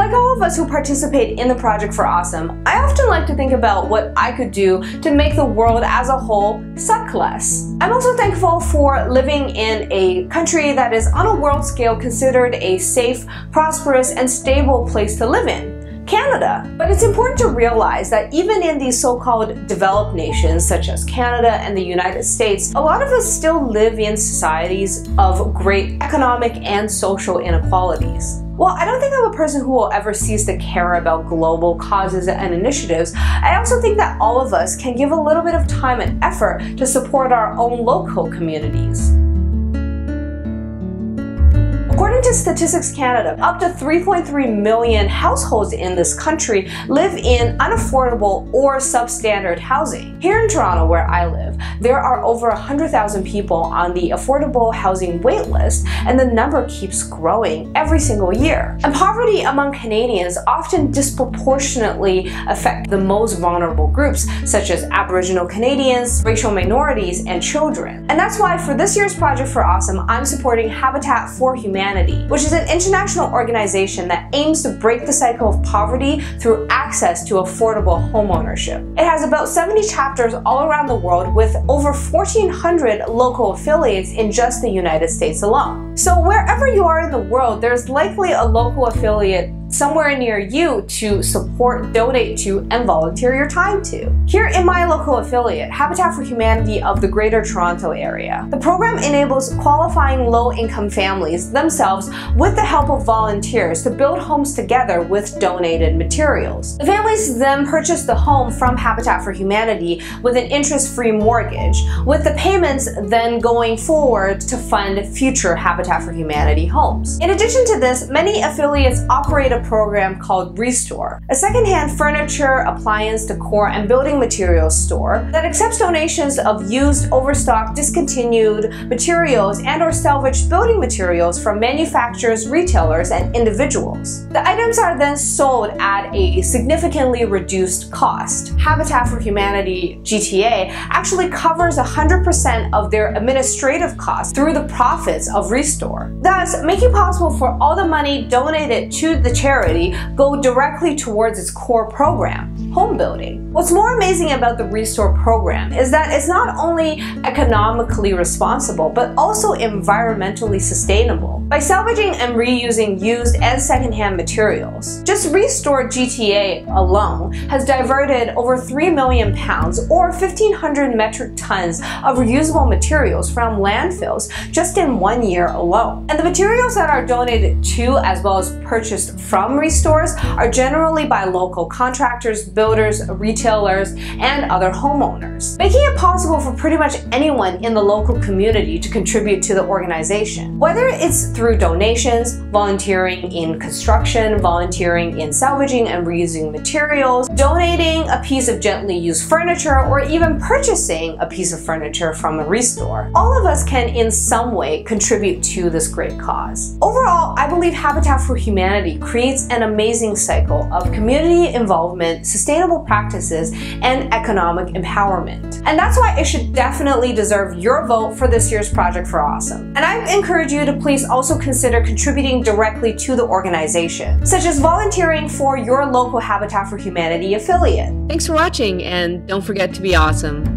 like all of us who participate in the Project for Awesome, I often like to think about what I could do to make the world as a whole suck less. I'm also thankful for living in a country that is on a world scale considered a safe, prosperous, and stable place to live in. Canada. But it's important to realize that even in these so-called developed nations such as Canada and the United States, a lot of us still live in societies of great economic and social inequalities. While I don't think I'm a person who will ever cease to care about global causes and initiatives, I also think that all of us can give a little bit of time and effort to support our own local communities. According to Statistics Canada, up to 3.3 million households in this country live in unaffordable or substandard housing. Here in Toronto, where I live, there are over 100,000 people on the affordable housing waitlist, and the number keeps growing every single year. And poverty among Canadians often disproportionately affect the most vulnerable groups, such as Aboriginal Canadians, racial minorities, and children. And that's why for this year's Project for Awesome, I'm supporting Habitat for Humanity Which is an international organization that aims to break the cycle of poverty through access to affordable homeownership. It has about 70 chapters all around the world with over 1,400 local affiliates in just the United States alone. So wherever you are in the world, there's likely a local affiliate somewhere near you to support, donate to, and volunteer your time to. Here in my local affiliate, Habitat for Humanity of the Greater Toronto Area, the program enables qualifying low-income families themselves with the help of volunteers to build homes together with donated materials. The families then purchase the home from Habitat for Humanity with an interest-free mortgage, with the payments then going forward to fund future Habitat for Humanity homes. In addition to this, many affiliates operate a program called Restore, a secondhand furniture, appliance, decor, and building materials store that accepts donations of used, overstocked, discontinued materials and or salvaged building materials from manufacturers, retailers, and individuals. The items are then sold at a significantly reduced cost. Habitat for Humanity GTA actually covers 100% of their administrative costs through the profits of Restore, thus making possible for all the money donated to the charity charity go directly towards its core program, home building. What's more amazing about the Restore program is that it's not only economically responsible, but also environmentally sustainable. By salvaging and reusing used and secondhand materials, just Restore GTA alone has diverted over 3 million pounds or 1,500 metric tons of reusable materials from landfills just in one year alone. And the materials that are donated to as well as purchased from Restores are generally by local contractors, builders, retailers, and other homeowners, making it possible for pretty much anyone in the local community to contribute to the organization. Whether it's through donations, volunteering in construction, volunteering in salvaging and reusing materials, donating a piece of gently used furniture, or even purchasing a piece of furniture from a restore. All of us can in some way contribute to this great cause. Overall, I believe Habitat for Humanity creates an amazing cycle of community involvement, sustainable practices, and economic empowerment. And that's why it should definitely deserve your vote for this year's Project for Awesome. And I encourage you to please also consider contributing directly to the organization, such as volunteering for your local Habitat for Humanity affiliate. Thanks for watching, and don't forget to be awesome.